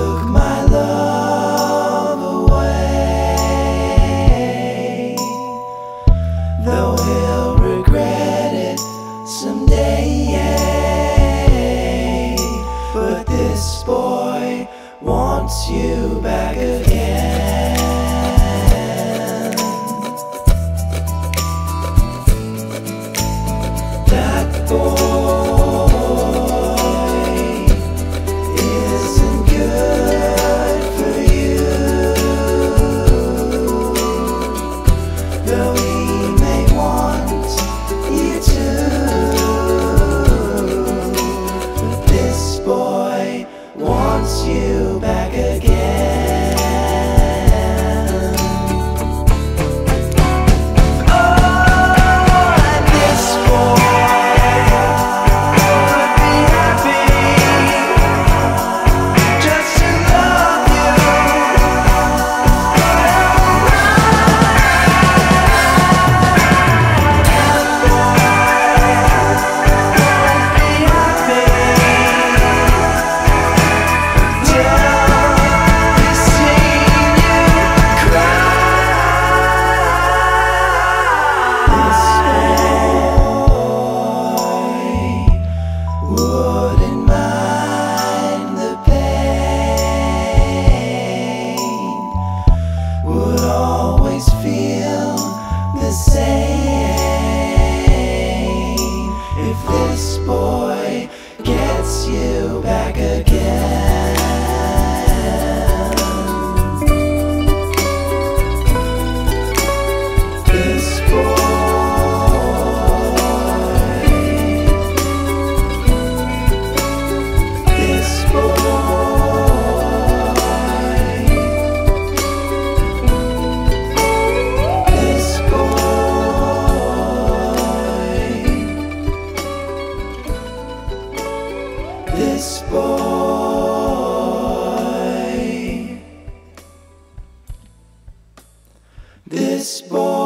took my love away. Though he'll regret it someday. But this boy wants you back again. Boy gets you back again. this boy. This boy.